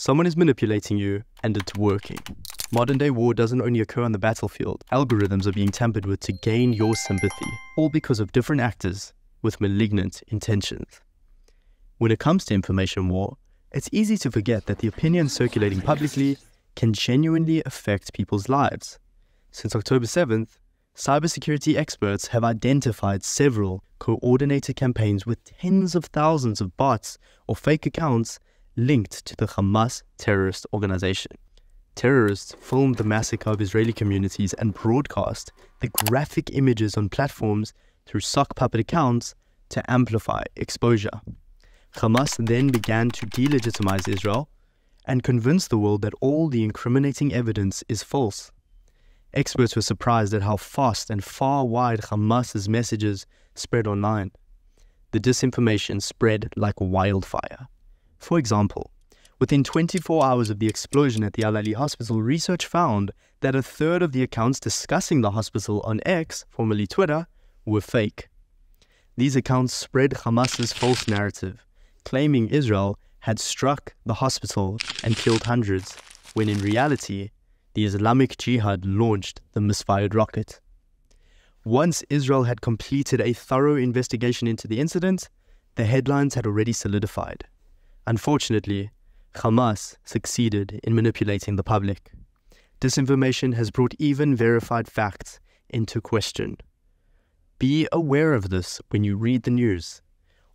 Someone is manipulating you, and it's working. Modern day war doesn't only occur on the battlefield, algorithms are being tampered with to gain your sympathy, all because of different actors with malignant intentions. When it comes to information war, it's easy to forget that the opinions circulating publicly can genuinely affect people's lives. Since October 7th, cybersecurity experts have identified several coordinated campaigns with tens of thousands of bots or fake accounts linked to the Hamas terrorist organization. Terrorists filmed the massacre of Israeli communities and broadcast the graphic images on platforms through sock puppet accounts to amplify exposure. Hamas then began to delegitimize Israel and convince the world that all the incriminating evidence is false. Experts were surprised at how fast and far wide Hamas's messages spread online. The disinformation spread like wildfire. For example, within 24 hours of the explosion at the Al Ahli hospital, research found that a third of the accounts discussing the hospital on X, formerly Twitter, were fake. These accounts spread Hamas's false narrative, claiming Israel had struck the hospital and killed hundreds, when in reality, the Islamic Jihad launched the misfired rocket. Once Israel had completed a thorough investigation into the incident, the headlines had already solidified. Unfortunately, Hamas succeeded in manipulating the public. Disinformation has brought even verified facts into question. Be aware of this when you read the news.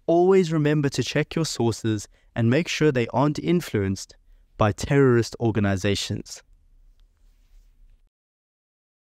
Always remember to check your sources and make sure they aren't influenced by terrorist organizations.